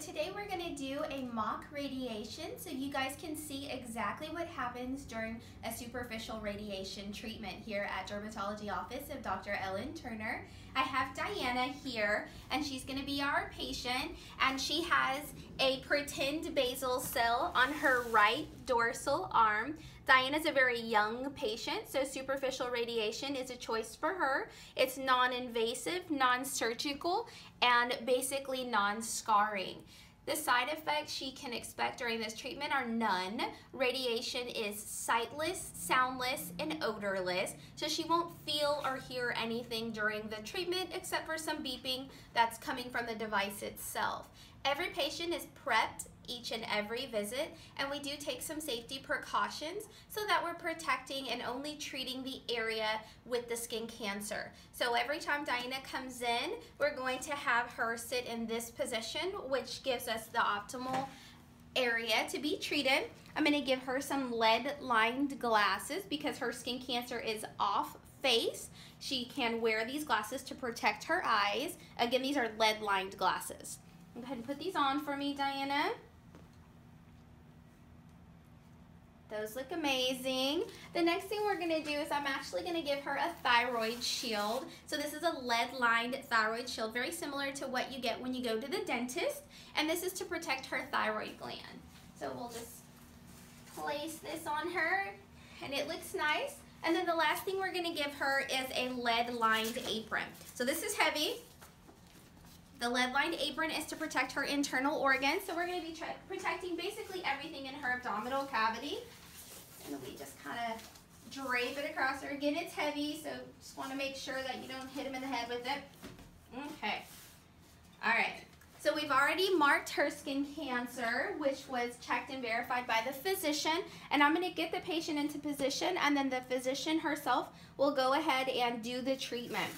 today we're going to do a mock radiation so you guys can see exactly what happens during a superficial radiation treatment here at Dermatology Office of Dr. Ellen Turner. I have Diana here and she's going to be our patient and she has a pretend basal cell on her right dorsal arm. Diana's a very young patient, so superficial radiation is a choice for her. It's non-invasive, non-surgical, and basically non-scarring. The side effects she can expect during this treatment are none. Radiation is sightless, soundless, and odorless, so she won't feel or hear anything during the treatment except for some beeping that's coming from the device itself. Every patient is prepped each and every visit and we do take some safety precautions so that we're protecting and only treating the area with the skin cancer. So every time Diana comes in, we're going to have her sit in this position which gives us the optimal area to be treated. I'm going to give her some lead lined glasses because her skin cancer is off face. She can wear these glasses to protect her eyes. Again, these are lead lined glasses. Go ahead and put these on for me, Diana. Those look amazing. The next thing we're gonna do is I'm actually gonna give her a thyroid shield. So this is a lead-lined thyroid shield, very similar to what you get when you go to the dentist. And this is to protect her thyroid gland. So we'll just place this on her and it looks nice. And then the last thing we're gonna give her is a lead-lined apron. So this is heavy. The lead-lined apron is to protect her internal organs. So we're gonna be protecting basically everything in her abdominal cavity and we just kind of drape it across her. Again, it's heavy, so just want to make sure that you don't hit him in the head with it. Okay. All right. So we've already marked her skin cancer, which was checked and verified by the physician. And I'm going to get the patient into position, and then the physician herself will go ahead and do the treatment.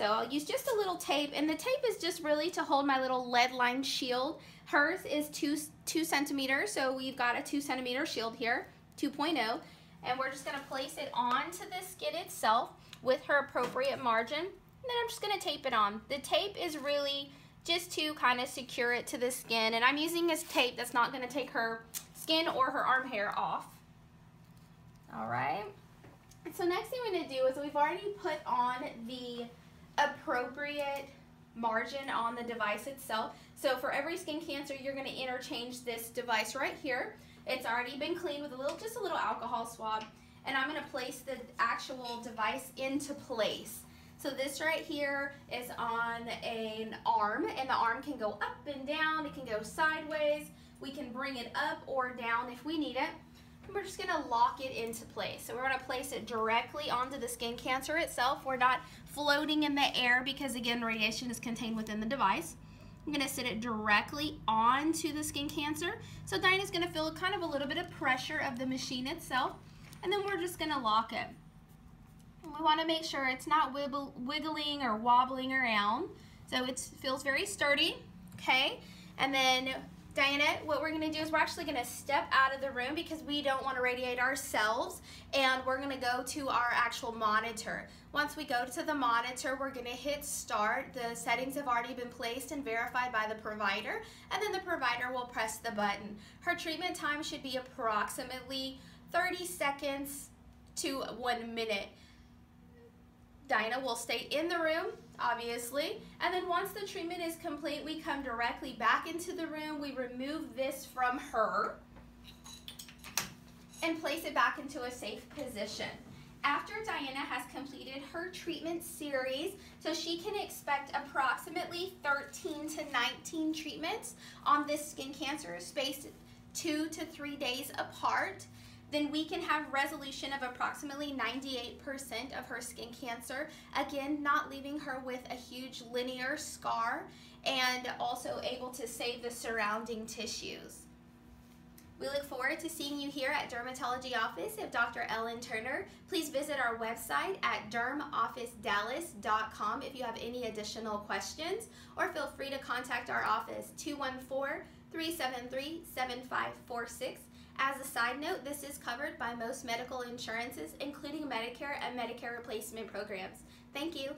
So I'll use just a little tape, and the tape is just really to hold my little lead-lined shield. Hers is two, two centimeters, so we've got a two centimeter shield here. 2.0 and we're just going to place it onto the skin itself with her appropriate margin and then I'm just going to tape it on. The tape is really just to kind of secure it to the skin and I'm using this tape that's not going to take her skin or her arm hair off. Alright, so next thing we're going to do is we've already put on the appropriate margin on the device itself. So for every skin cancer, you're going to interchange this device right here. It's already been cleaned with a little, just a little alcohol swab. And I'm gonna place the actual device into place. So this right here is on an arm and the arm can go up and down, it can go sideways. We can bring it up or down if we need it. We're just gonna lock it into place. So we're gonna place it directly onto the skin cancer itself. We're not floating in the air because again, radiation is contained within the device. I'm going to sit it directly onto the skin cancer. So Diana's going to feel kind of a little bit of pressure of the machine itself. And then we're just going to lock it. We want to make sure it's not wiggle, wiggling or wobbling around. So it feels very sturdy. Okay. And then Diana, what we're going to do is we're actually going to step out of the room because we don't want to radiate ourselves and we're going to go to our actual monitor. Once we go to the monitor, we're going to hit start. The settings have already been placed and verified by the provider and then the provider will press the button. Her treatment time should be approximately 30 seconds to one minute. Diana will stay in the room, obviously, and then once the treatment is complete, we come directly back into the room. We remove this from her and place it back into a safe position. After Diana has completed her treatment series, so she can expect approximately 13 to 19 treatments on this skin cancer spaced two to three days apart then we can have resolution of approximately 98% of her skin cancer. Again, not leaving her with a huge linear scar and also able to save the surrounding tissues. We look forward to seeing you here at Dermatology Office of Dr. Ellen Turner. Please visit our website at dermofficedallas.com if you have any additional questions or feel free to contact our office 214 373 7546 as a side note, this is covered by most medical insurances, including Medicare and Medicare replacement programs. Thank you.